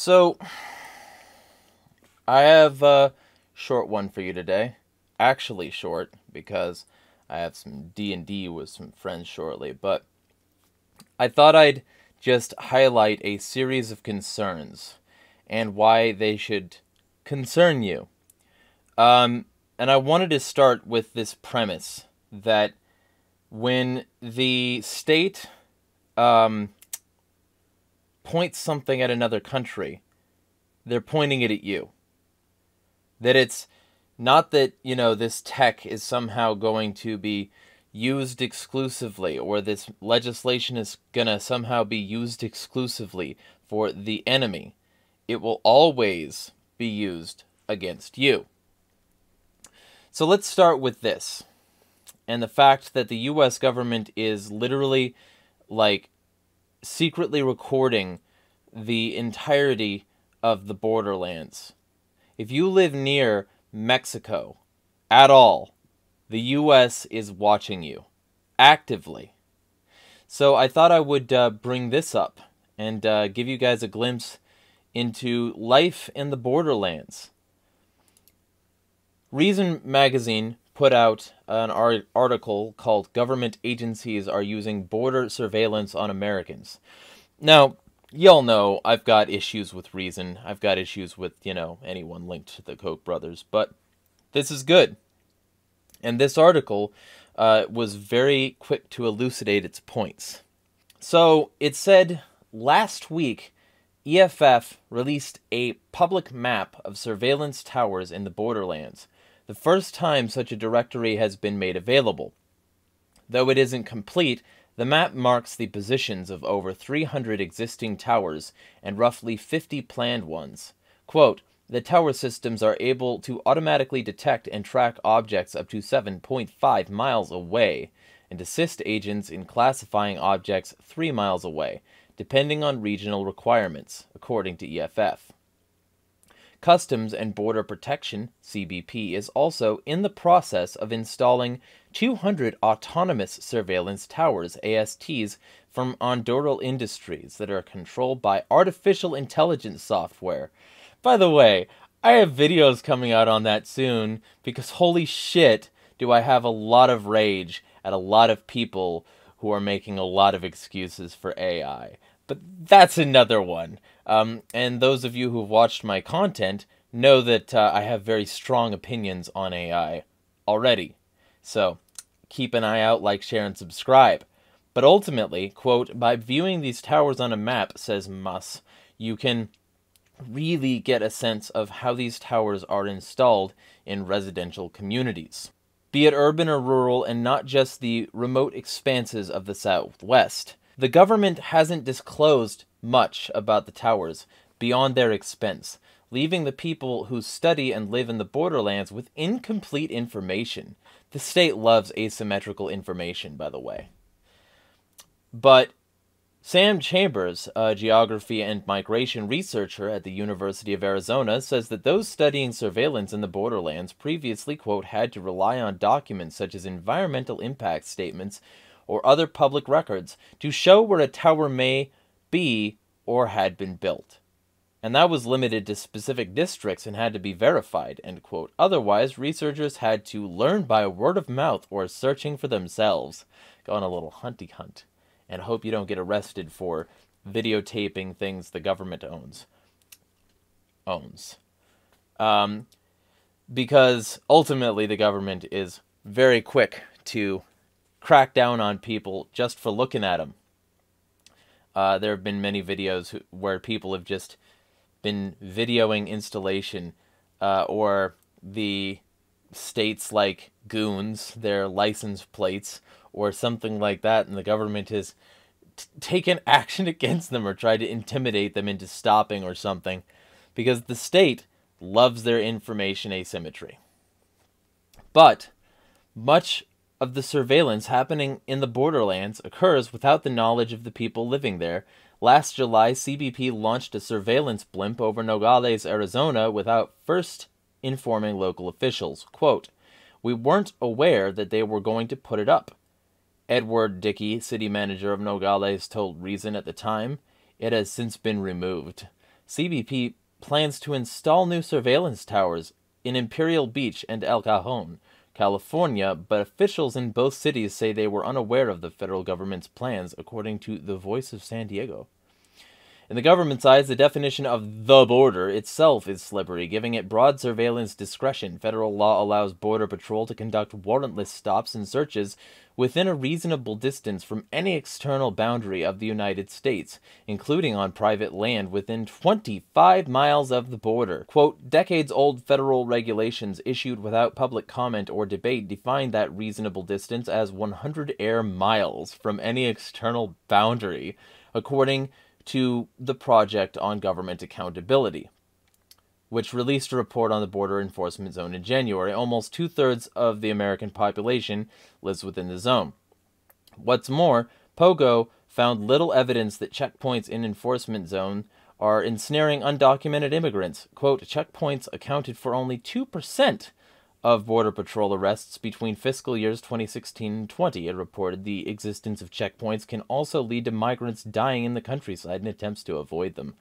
So, I have a short one for you today. Actually, short because I have some D and D with some friends shortly. But I thought I'd just highlight a series of concerns and why they should concern you. Um, and I wanted to start with this premise that when the state um, points something at another country, they're pointing it at you. That it's not that, you know, this tech is somehow going to be used exclusively or this legislation is going to somehow be used exclusively for the enemy. It will always be used against you. So let's start with this and the fact that the US government is literally like secretly recording the entirety of the borderlands. If you live near Mexico at all, the US is watching you actively. So I thought I would uh, bring this up and uh, give you guys a glimpse into life in the borderlands. Reason magazine put out an article called Government Agencies Are Using Border Surveillance on Americans. Now, y'all know I've got issues with Reason. I've got issues with, you know, anyone linked to the Koch brothers, but this is good. And this article uh, was very quick to elucidate its points. So it said last week, EFF released a public map of surveillance towers in the borderlands, the first time such a directory has been made available. Though it isn't complete, the map marks the positions of over 300 existing towers and roughly 50 planned ones. Quote, the tower systems are able to automatically detect and track objects up to 7.5 miles away and assist agents in classifying objects 3 miles away, depending on regional requirements, according to EFF. Customs and Border Protection, CBP, is also in the process of installing 200 autonomous surveillance towers, ASTs, from Anduril Industries that are controlled by artificial intelligence software by the way, I have videos coming out on that soon because holy shit, do I have a lot of rage at a lot of people who are making a lot of excuses for AI. But that's another one. Um, and those of you who've watched my content know that uh, I have very strong opinions on AI already. So keep an eye out, like, share, and subscribe. But ultimately, quote, by viewing these towers on a map, says Maass, you can really get a sense of how these towers are installed in residential communities, be it urban or rural, and not just the remote expanses of the Southwest. The government hasn't disclosed much about the towers beyond their expense, leaving the people who study and live in the borderlands with incomplete information. The state loves asymmetrical information, by the way. But Sam Chambers, a geography and migration researcher at the University of Arizona, says that those studying surveillance in the borderlands previously, quote, had to rely on documents such as environmental impact statements or other public records to show where a tower may be or had been built. And that was limited to specific districts and had to be verified. Otherwise, researchers had to learn by word of mouth or searching for themselves. Go on a little hunty hunt and hope you don't get arrested for videotaping things the government owns. Owns. Um, because ultimately the government is very quick to crack down on people just for looking at them. Uh, there have been many videos where people have just been videoing installation uh, or the states like goons, their license plates, or something like that, and the government has taken action against them or tried to intimidate them into stopping or something, because the state loves their information asymmetry. But much of the surveillance happening in the borderlands occurs without the knowledge of the people living there. Last July, CBP launched a surveillance blimp over Nogales, Arizona, without first informing local officials. Quote, We weren't aware that they were going to put it up. Edward Dickey, city manager of Nogales, told Reason at the time. It has since been removed. CBP plans to install new surveillance towers in Imperial Beach and El Cajon, California, but officials in both cities say they were unaware of the federal government's plans, according to The Voice of San Diego. In the government's eyes, the definition of the border itself is slippery, giving it broad surveillance discretion. Federal law allows Border Patrol to conduct warrantless stops and searches within a reasonable distance from any external boundary of the United States, including on private land within 25 miles of the border. Quote, decades old federal regulations issued without public comment or debate define that reasonable distance as 100 air miles from any external boundary, according to the Project on Government Accountability, which released a report on the border enforcement zone in January. Almost two thirds of the American population lives within the zone. What's more, POGO found little evidence that checkpoints in enforcement zone are ensnaring undocumented immigrants. Quote, checkpoints accounted for only 2% of Border Patrol arrests between fiscal years 2016 and 20. It reported the existence of checkpoints can also lead to migrants dying in the countryside in attempts to avoid them.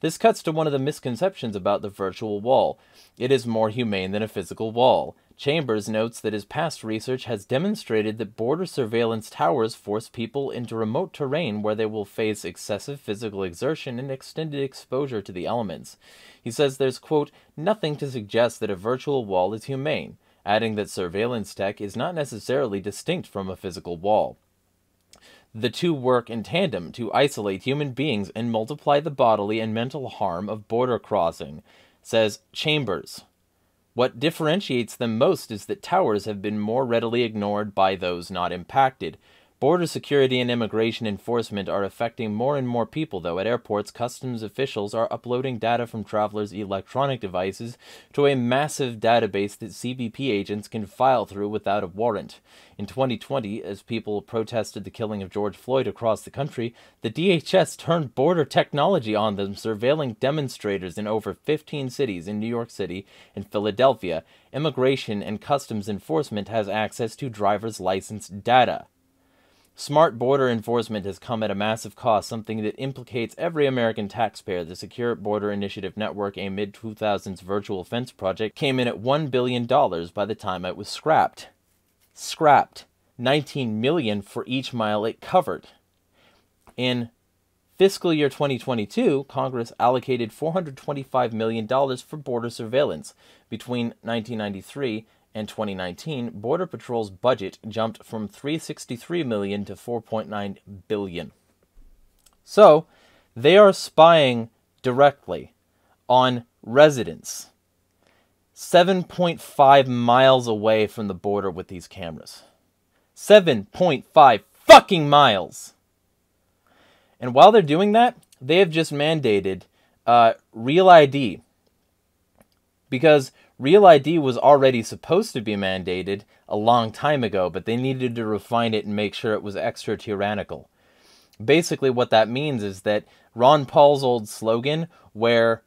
This cuts to one of the misconceptions about the virtual wall. It is more humane than a physical wall. Chambers notes that his past research has demonstrated that border surveillance towers force people into remote terrain where they will face excessive physical exertion and extended exposure to the elements. He says there's, quote, nothing to suggest that a virtual wall is humane, adding that surveillance tech is not necessarily distinct from a physical wall. The two work in tandem to isolate human beings and multiply the bodily and mental harm of border crossing, says Chambers. What differentiates them most is that towers have been more readily ignored by those not impacted, Border security and immigration enforcement are affecting more and more people, though. At airports, customs officials are uploading data from travelers' electronic devices to a massive database that CBP agents can file through without a warrant. In 2020, as people protested the killing of George Floyd across the country, the DHS turned border technology on them, surveilling demonstrators in over 15 cities in New York City and Philadelphia. Immigration and Customs Enforcement has access to driver's license data. Smart border enforcement has come at a massive cost, something that implicates every American taxpayer. The Secure Border Initiative Network, a mid 2000s virtual fence project, came in at $1 billion by the time it was scrapped. Scrapped. 19 million for each mile it covered. In fiscal year 2022, Congress allocated $425 million for border surveillance. Between 1993 and 2019, Border Patrol's budget jumped from 363 million to 4.9 billion. So, they are spying directly on residents 7.5 miles away from the border with these cameras. 7.5 fucking miles. And while they're doing that, they have just mandated uh, Real ID. Because Real ID was already supposed to be mandated a long time ago, but they needed to refine it and make sure it was extra tyrannical. Basically, what that means is that Ron Paul's old slogan, where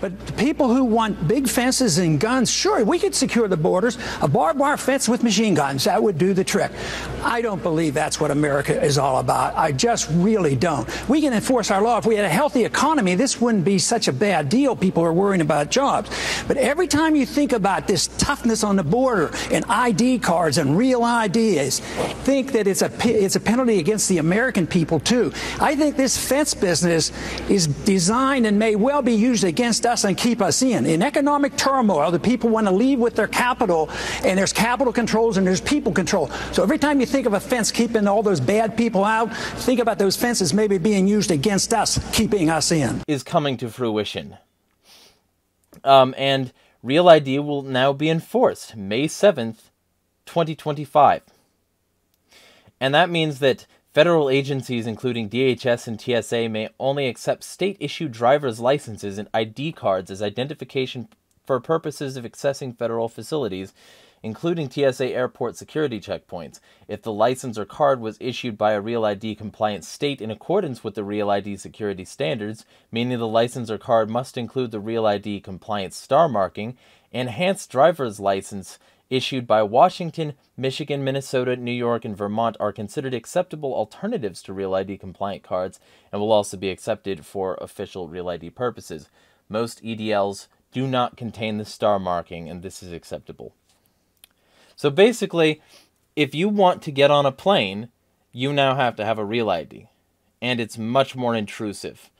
but people who want big fences and guns, sure, we could secure the borders. A barbed wire fence with machine guns, that would do the trick. I don't believe that's what America is all about. I just really don't. We can enforce our law. If we had a healthy economy, this wouldn't be such a bad deal. People are worrying about jobs. But every time you think about this toughness on the border and ID cards and real IDs, think that it's a, it's a penalty against the American people, too. I think this fence business is designed and may well be used against us and keep us in. In economic turmoil, the people want to leave with their capital, and there's capital controls and there's people control. So every time you think of a fence keeping all those bad people out, think about those fences maybe being used against us, keeping us in. Is coming to fruition. Um, and Real ID will now be enforced May 7th, 2025. And that means that Federal agencies, including DHS and TSA, may only accept state issued driver's licenses and ID cards as identification for purposes of accessing federal facilities, including TSA airport security checkpoints, if the license or card was issued by a Real ID compliant state in accordance with the Real ID security standards, meaning the license or card must include the Real ID compliant star marking, enhanced driver's license issued by Washington, Michigan, Minnesota, New York, and Vermont are considered acceptable alternatives to Real ID compliant cards and will also be accepted for official Real ID purposes. Most EDLs do not contain the star marking, and this is acceptable. So basically, if you want to get on a plane, you now have to have a Real ID, and it's much more intrusive.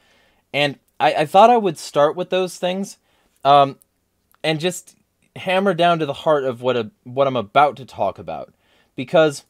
And I, I thought I would start with those things, um, and just hammer down to the heart of what a, what I'm about to talk about, because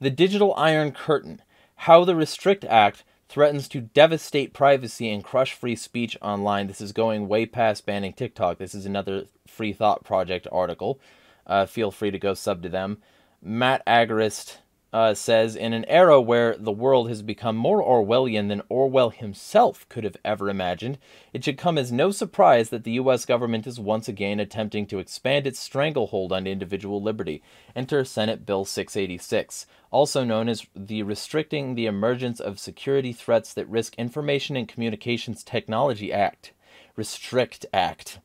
the digital iron curtain, how the Restrict Act threatens to devastate privacy and crush free speech online. This is going way past banning TikTok. This is another Free Thought Project article. Uh, feel free to go sub to them. Matt Agorist uh, says In an era where the world has become more Orwellian than Orwell himself could have ever imagined, it should come as no surprise that the U.S. government is once again attempting to expand its stranglehold on individual liberty. Enter Senate Bill 686, also known as the Restricting the Emergence of Security Threats That Risk Information and Communications Technology Act. Restrict Act.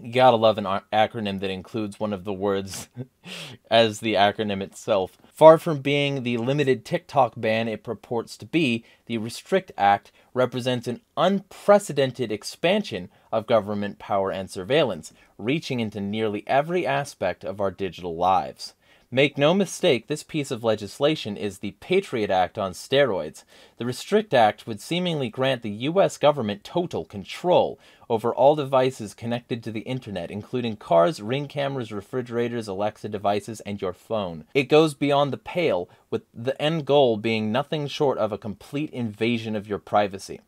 You gotta love an acronym that includes one of the words as the acronym itself. Far from being the limited TikTok ban it purports to be, the Restrict Act represents an unprecedented expansion of government power and surveillance, reaching into nearly every aspect of our digital lives. Make no mistake, this piece of legislation is the Patriot Act on steroids. The Restrict Act would seemingly grant the U.S. government total control over all devices connected to the internet, including cars, ring cameras, refrigerators, Alexa devices, and your phone. It goes beyond the pale, with the end goal being nothing short of a complete invasion of your privacy.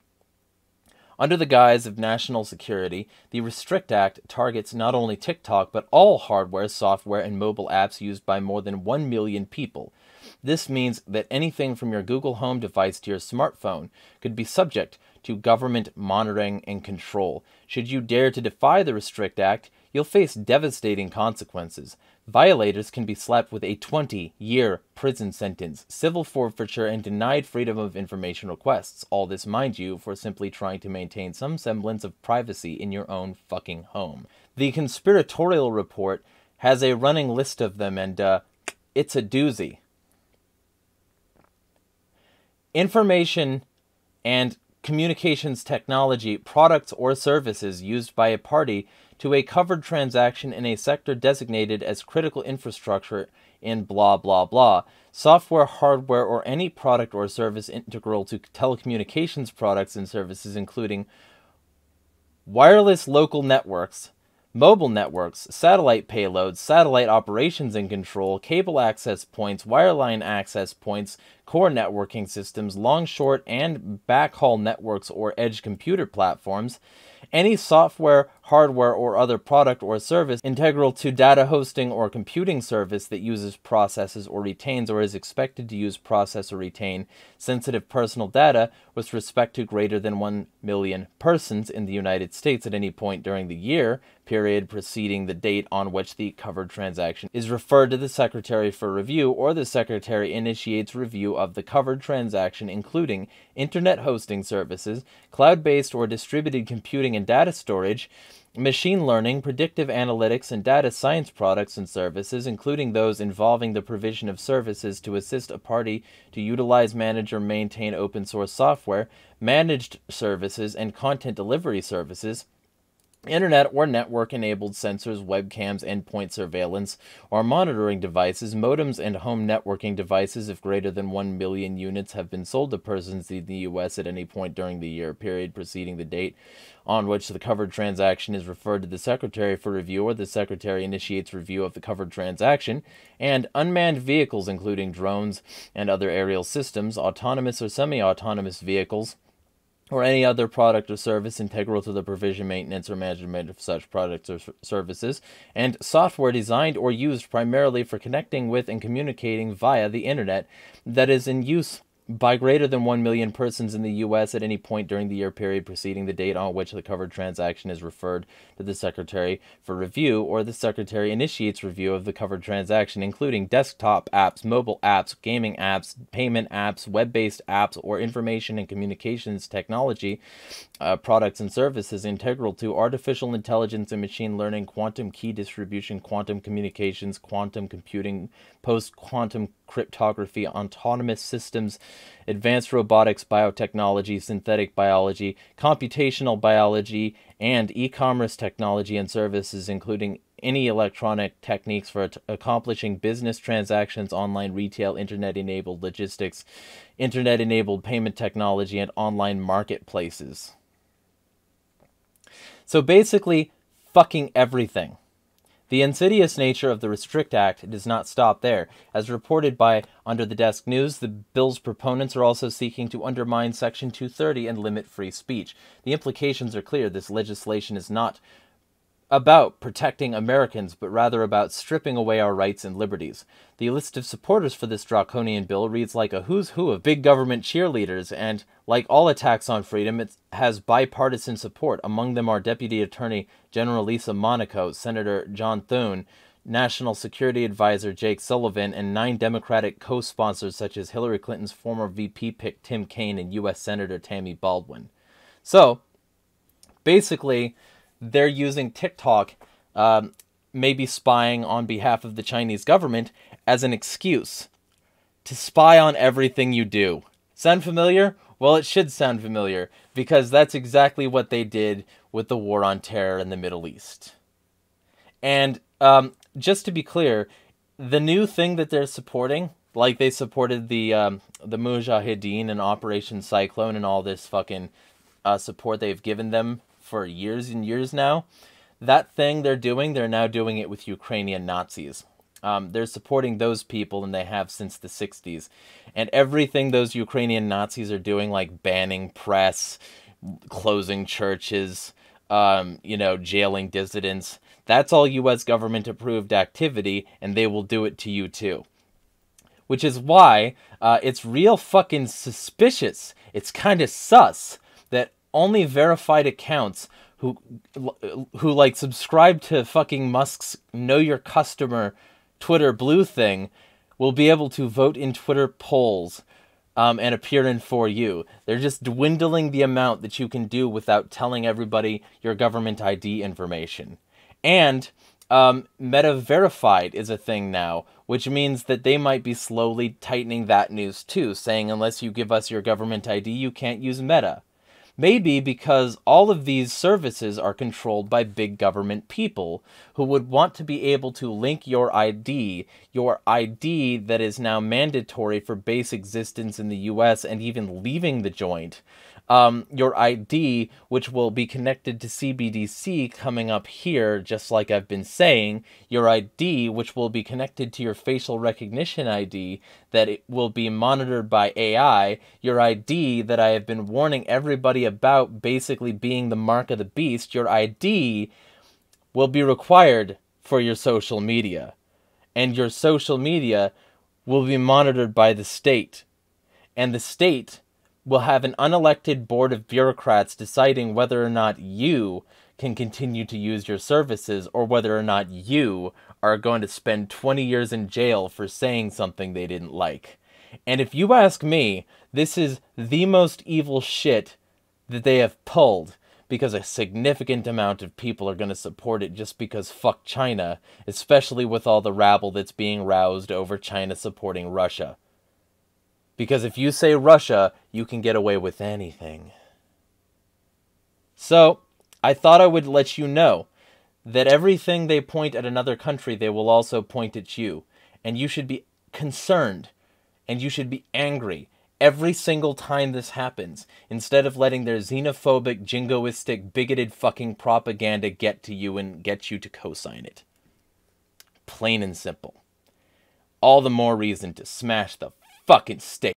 Under the guise of national security, the Restrict Act targets not only TikTok but all hardware, software, and mobile apps used by more than 1 million people. This means that anything from your Google Home device to your smartphone could be subject to government monitoring and control. Should you dare to defy the Restrict Act, you'll face devastating consequences. Violators can be slapped with a 20 year prison sentence, civil forfeiture, and denied freedom of information requests. All this, mind you, for simply trying to maintain some semblance of privacy in your own fucking home. The conspiratorial report has a running list of them, and uh, it's a doozy. Information and communications technology, products, or services used by a party to a covered transaction in a sector designated as critical infrastructure in blah blah blah. Software, hardware, or any product or service integral to telecommunications products and services, including wireless local networks, mobile networks, satellite payloads, satellite operations and control, cable access points, wireline access points, core networking systems, long, short, and backhaul networks or edge computer platforms any software, hardware, or other product or service integral to data hosting or computing service that uses, processes, or retains or is expected to use, process, or retain sensitive personal data with respect to greater than 1 million persons in the United States at any point during the year period preceding the date on which the covered transaction is referred to the Secretary for review, or the Secretary initiates review of the covered transaction, including internet hosting services, cloud based or distributed computing and data storage, machine learning, predictive analytics, and data science products and services, including those involving the provision of services to assist a party to utilize, manage, or maintain open source software, managed services, and content delivery services Internet or network enabled sensors, webcams, endpoint surveillance, or monitoring devices, modems, and home networking devices if greater than 1 million units have been sold to persons in the U.S. at any point during the year period preceding the date on which the covered transaction is referred to the Secretary for review or the Secretary initiates review of the covered transaction, and unmanned vehicles, including drones and other aerial systems, autonomous or semi autonomous vehicles or any other product or service integral to the provision, maintenance, or management of such products or services, and software designed or used primarily for connecting with and communicating via the internet that is in use by greater than 1 million persons in the U.S. at any point during the year period preceding the date on which the covered transaction is referred to the Secretary for review, or the Secretary initiates review of the covered transaction, including desktop apps, mobile apps, gaming apps, payment apps, web based apps, or information and communications technology uh, products and services integral to artificial intelligence and machine learning, quantum key distribution, quantum communications, quantum computing, post quantum cryptography, autonomous systems, advanced robotics, biotechnology, synthetic biology, computational biology, and e commerce technology and services, including any electronic techniques for accomplishing business transactions, online retail, internet enabled logistics, internet enabled payment technology, and online marketplaces. So basically, fucking everything. The insidious nature of the Restrict Act does not stop there. As reported by Under the Desk News, the bill's proponents are also seeking to undermine Section 230 and limit free speech. The implications are clear. This legislation is not about protecting Americans, but rather about stripping away our rights and liberties. The list of supporters for this draconian bill reads like a who's who of big government cheerleaders, and like all attacks on freedom, it has bipartisan support. Among them are Deputy Attorney General Lisa Monaco, Senator John Thune, National Security Advisor Jake Sullivan, and nine Democratic co sponsors such as Hillary Clinton's former VP pick Tim Kaine and U.S. Senator Tammy Baldwin. So, basically, they're using TikTok, um, maybe spying on behalf of the Chinese government, as an excuse to spy on everything you do. Sound familiar? Well, it should sound familiar because that's exactly what they did with the war on terror in the Middle East. And um, just to be clear, the new thing that they're supporting, like they supported the um, the Mujahideen and Operation Cyclone and all this fucking uh, support they've given them for years and years now. That thing they're doing, they're now doing it with Ukrainian Nazis. Um, they're supporting those people, and they have since the 60s. And everything those Ukrainian Nazis are doing, like banning press, closing churches, um, you know, jailing dissidents, that's all U.S. government approved activity, and they will do it to you too. Which is why uh, it's real fucking suspicious. It's kind of sus only verified accounts who who like subscribe to fucking Musk's know your customer Twitter blue thing will be able to vote in Twitter polls um, and appear in for you. They're just dwindling the amount that you can do without telling everybody your government ID information. And um, Meta Verified is a thing now, which means that they might be slowly tightening that news too, saying unless you give us your government ID, you can't use Meta. Maybe because all of these services are controlled by big government people who would want to be able to link your ID, your ID that is now mandatory for base existence in the US and even leaving the joint, um, your ID, which will be connected to CBDC coming up here, just like I've been saying, your ID, which will be connected to your facial recognition ID, that it will be monitored by AI, your ID that I have been warning everybody about basically being the mark of the beast, your ID will be required for your social media. And your social media will be monitored by the state. And the state will have an unelected board of bureaucrats deciding whether or not you can continue to use your services or whether or not you are going to spend 20 years in jail for saying something they didn't like. And if you ask me, this is the most evil shit that they have pulled because a significant amount of people are going to support it just because fuck China, especially with all the rabble that's being roused over China supporting Russia. Because if you say Russia, you can get away with anything. So, I thought I would let you know that everything they point at another country, they will also point at you. And you should be concerned and you should be angry every single time this happens instead of letting their xenophobic, jingoistic, bigoted fucking propaganda get to you and get you to co sign it. Plain and simple. All the more reason to smash the fucking state.